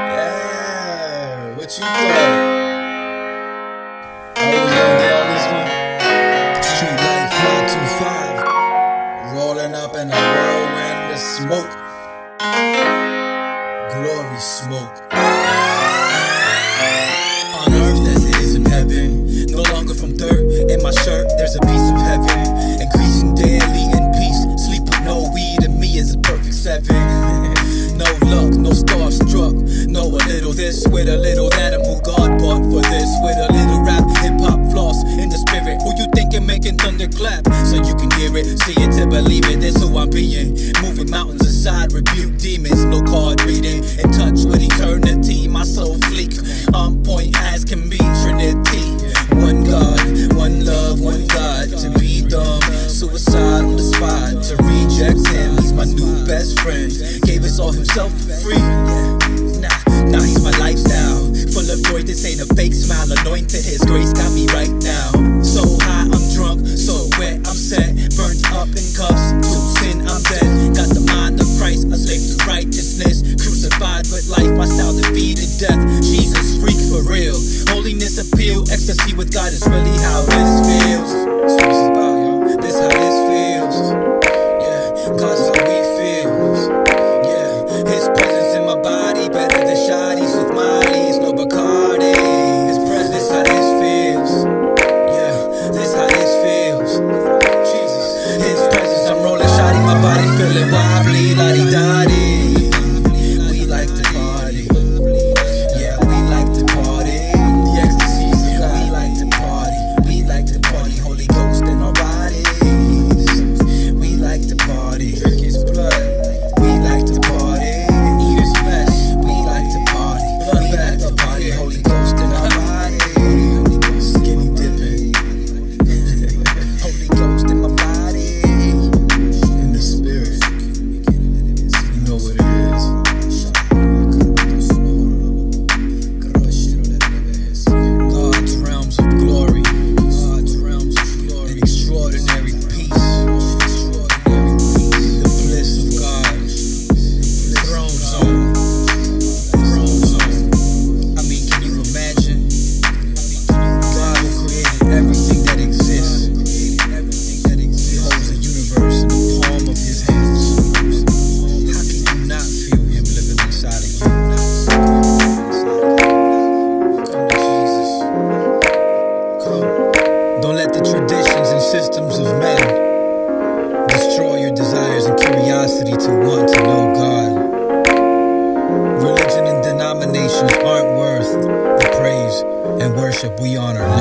yeah, what you thought? I was on this one. Street life 925. Rolling up in a whirlwind of smoke. Glory smoke. Rebuke demons. No card reading. In touch with eternity. My soul fleek. On point as can be. Trinity. One God, one love, one God. To be dumb, suicide on the spot. To reject him, he's my new best friend. Gave us all himself for free. Nah, nah, he's my lifestyle. Full of joy, this ain't a fake smile. Anointed, his grace got me right now. So high, God is really how everything that exists. Holds universe in the palm of his hands. Don't let the traditions and systems of men destroy your desires and curiosity to want to know God. Religion and denominations aren't worth the praise and worship we honor